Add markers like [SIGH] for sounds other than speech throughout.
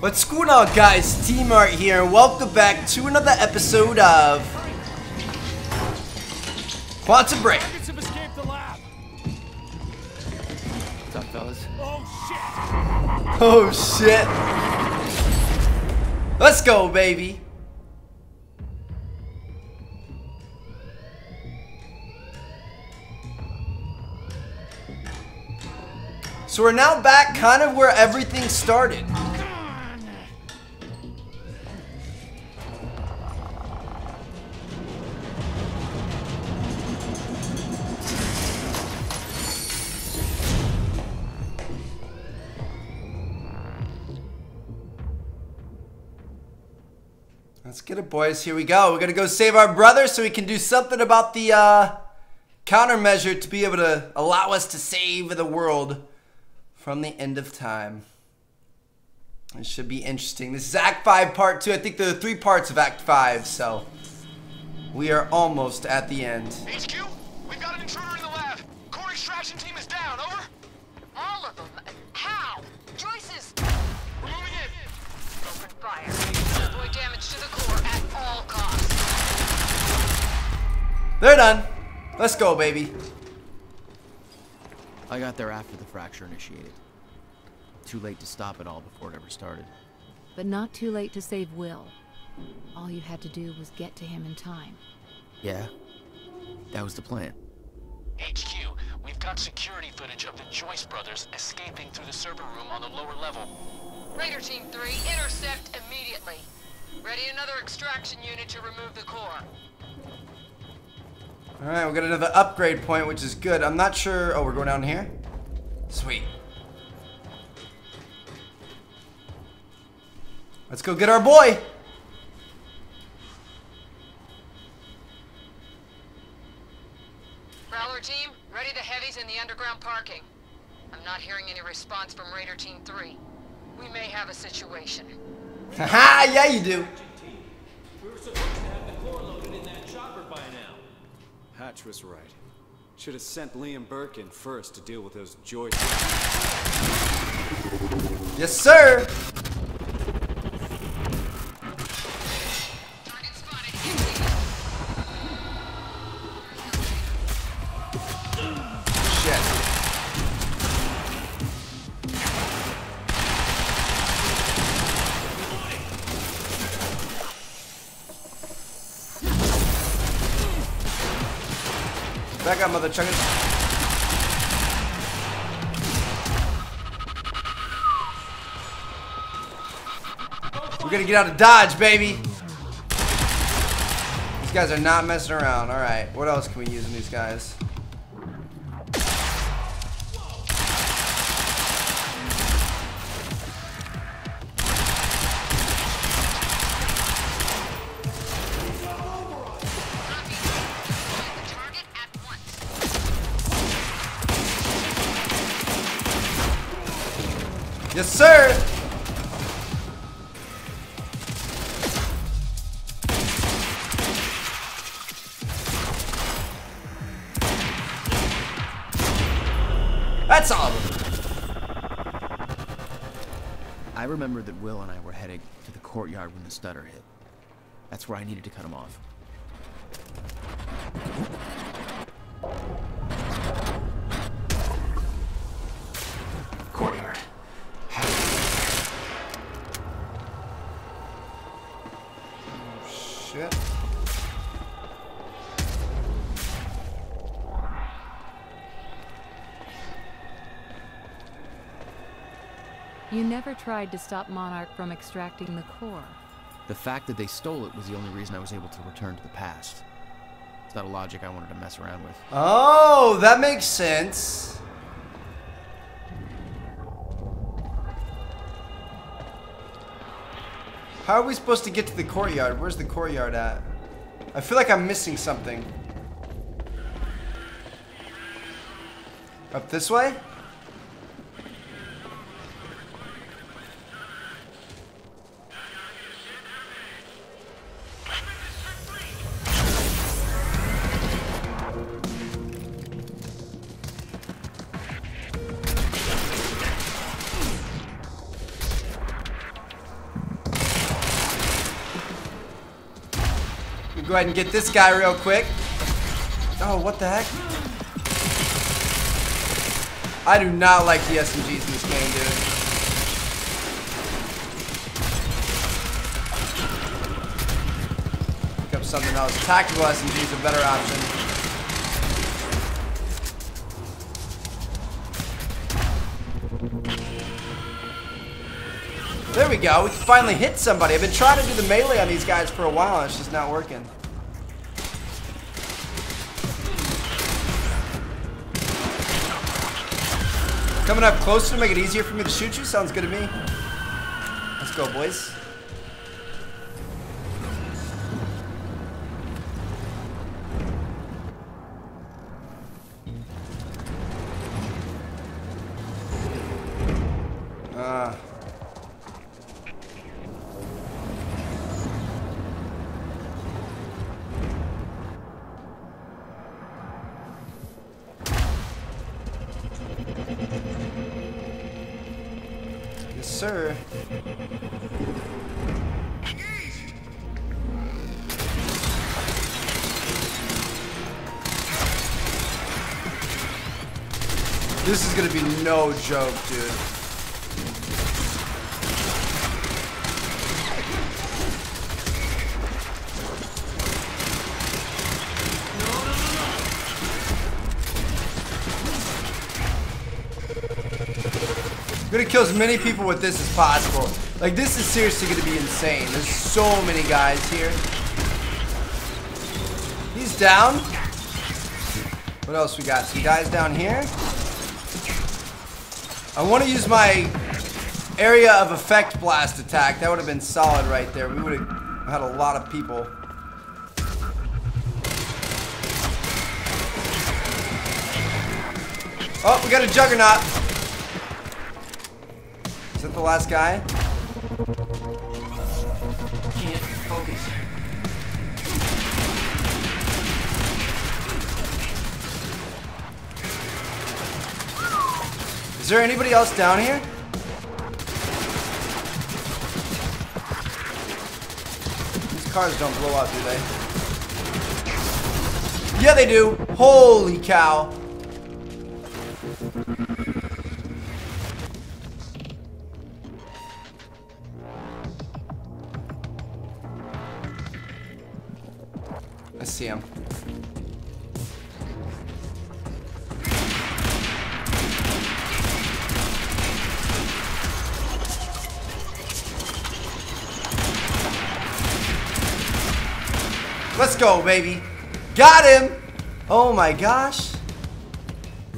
What's going on guys, TmarTn here, and welcome back to another episode of Quantum Break. Targets have escaped the lab. What's up, fellas? Oh shit! Oh shit. Let's go, baby. So we're now back kind of where everything started. Get it, boys. Here we go. We're gonna go save our brother so we can do something about the uh, countermeasure to be able to allow us to save the world from the end of time. It should be interesting. This is Act 5 Part 2. I think there are three parts of Act 5, so we are almost at the end. HQ, we've got an intruder in the lab. Core extraction team is down, over. All of them? How? Joyce's We're moving in. open fire. Avoid damage to the core at all costs. They're done. Let's go, baby. I got there after the fracture initiated. Too late to stop it all before it ever started. But not too late to save Will. All you had to do was get to him in time. Yeah? That was the plan. HQ, we've got security footage of the Joyce brothers escaping through the server room on the lower level. Raider Team 3, intercept immediately. Ready another extraction unit to remove the core. Alright, we got another upgrade point, which is good. I'm not sure. Oh, we're going down here? Sweet. Let's go get our boy. Prowler Team, ready the heavies in the underground parking. I'm not hearing any response from Raider Team 3. We may have a situation. [LAUGHS] Haha, yeah, you do. We were supposed to have the core loaded in that chopper by now. Hatch was right. Should have sent Liam Burke in first to deal with those Joyce. Yes, sir. Shit. Back up, mother. We're gonna get out of Dodge, baby. These guys are not messing around. All right, what else can we use in these guys? That's all. I remember that Will and I were heading to the courtyard when the stutter hit. That's where I needed to cut him off. Courtyard. Oh, shit. Never tried to stop Monarch from extracting the core. The fact that they stole it was the only reason I was able to return to the past. It's not a logic I wanted to mess around with. Oh, that makes sense. How are we supposed to get to the courtyard? Where's the courtyard at? I feel like I'm missing something. Up this way? Go ahead and get this guy real quick. Oh, what the heck? I do not like the SMGs in this game, dude. Pick up something else. Tactical SMG is a better option. There we go. We finally hit somebody. I've been trying to do the melee on these guys for a while. And it's just not working. Coming up closer to make it easier for me to shoot you sounds good to me. Let's go, boys. Sir. This is gonna be no joke, dude. Gonna kill as many people with this as possible. Like, this is seriously gonna be insane. There's so many guys here. He's down. What else we got? Some guys down here. I want to use my area of effect blast attack. That would have been solid right there. We would have had a lot of people. Oh, we got a juggernaut. That the last guy? Can't focus. Is there anybody else down here? These cars don't blow up, do they? Yeah, they do. Holy cow. Let's go, baby. Got him! Oh my gosh.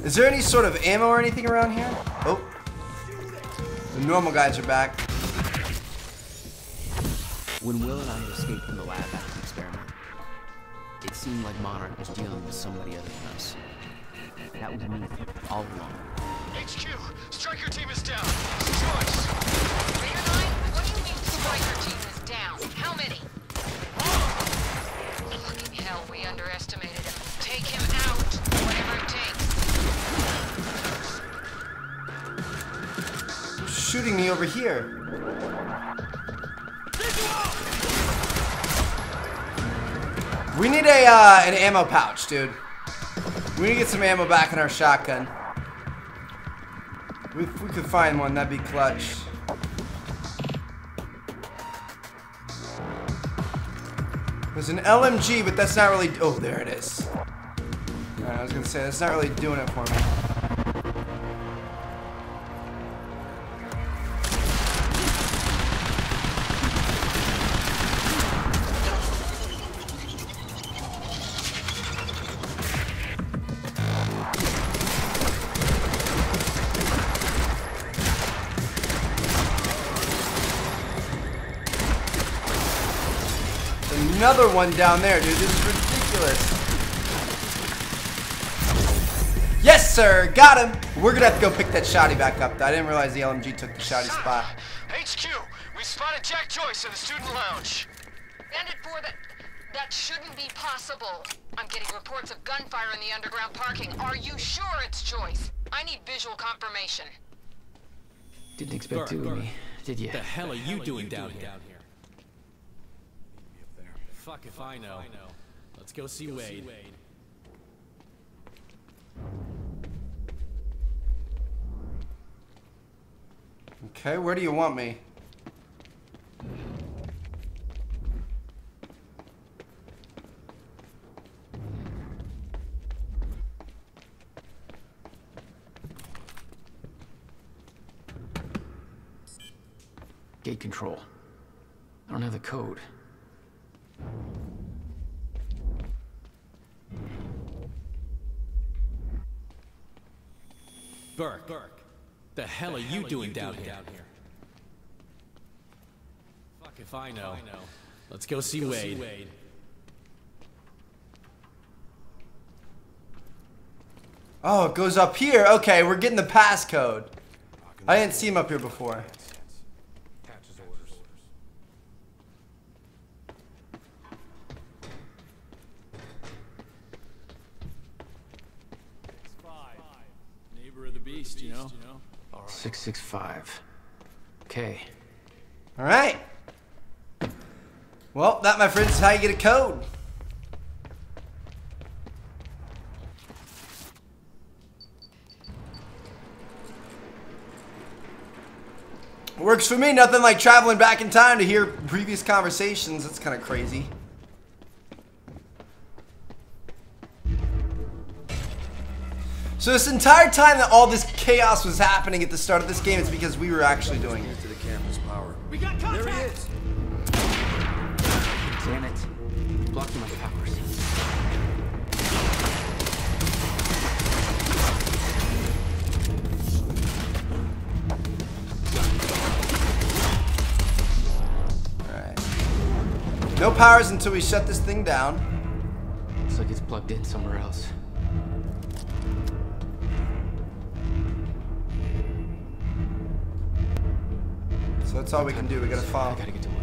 Is there any sort of ammo or anything around here? Oh. The normal guys are back. When Will and I escaped from the lab after the experiment, it seemed like Monarch was dealing with somebody other than us. That was me, all along. HQ, Striker team is down. Joyce. Rear what do you mean Striker team is down? How many? Underestimated him. Take him out, whatever it takes. Shooting me over here? We need a uh, an ammo pouch, dude. We need to get some ammo back in our shotgun. If we could find one, that'd be clutch. There's an LMG, but that's not really. Oh, there it is. Alright, I was gonna say that's not really doing it for me. Another one down there, dude. This is ridiculous. Yes, sir. Got him. We're gonna have to go pick that shotty back up. Though. I didn't realize the LMG took the shotty spot. HQ, we spotted Jack Joyce in the student lounge. Bandit 4, that... that shouldn't be possible. I'm getting reports of gunfire in the underground parking. Are you sure it's Joyce? I need visual confirmation. Didn't expect Burke, two of me, did you? What the hell are you doing down here? Fuck if I know. Let's go see Wade. Okay, where do you want me? Burke. Burke. The hell are you doing down here? down Fuck if I know. Let's go see Wade. Oh, it goes up here. Okay, we're getting the passcode. I didn't see him up here before. Neighbor of the beast, you know? 665. Okay. All right. Well, that, my friends, is how you get a code. Works for me. Nothing like traveling back in time to hear previous conversations. That's kind of crazy. So this entire time that all this chaos was happening at the start of this game, it's because we were actually doing it. To the campus power. We got contact! There he is. Damn it. Blocking my powers. Alright. No powers until we shut this thing down. Looks like it's plugged in somewhere else. That's all we can do. We gotta I gotta get to Will.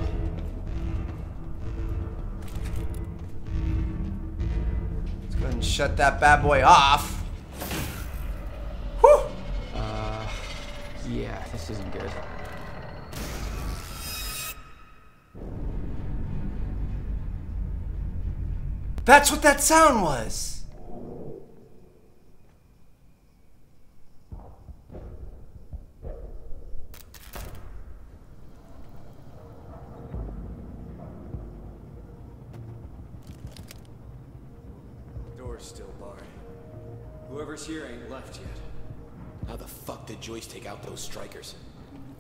Let's go ahead and shut that bad boy off. Whew! Uh, yeah, this isn't good. That's what that sound was. Door's still barred. Whoever's here ain't left yet. How the fuck did Joyce take out those strikers?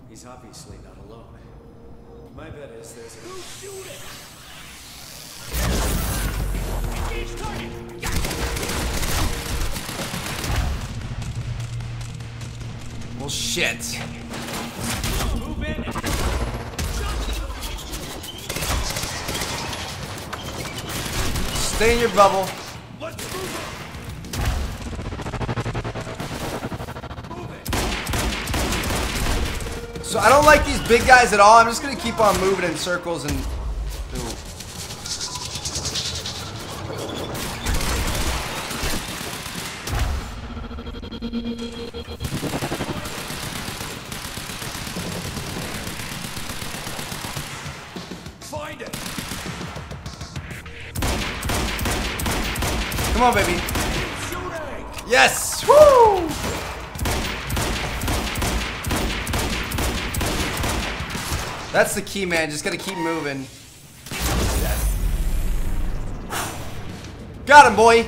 He's obviously not alone. My bet is there's a... Well, shit. Stay in your bubble. So I don't like these big guys at all. I'm just gonna keep on moving in circles and. Ooh. Find it! Come on, baby. Yes! Woo! That's the key, man. Just gotta keep moving. Got him, boy.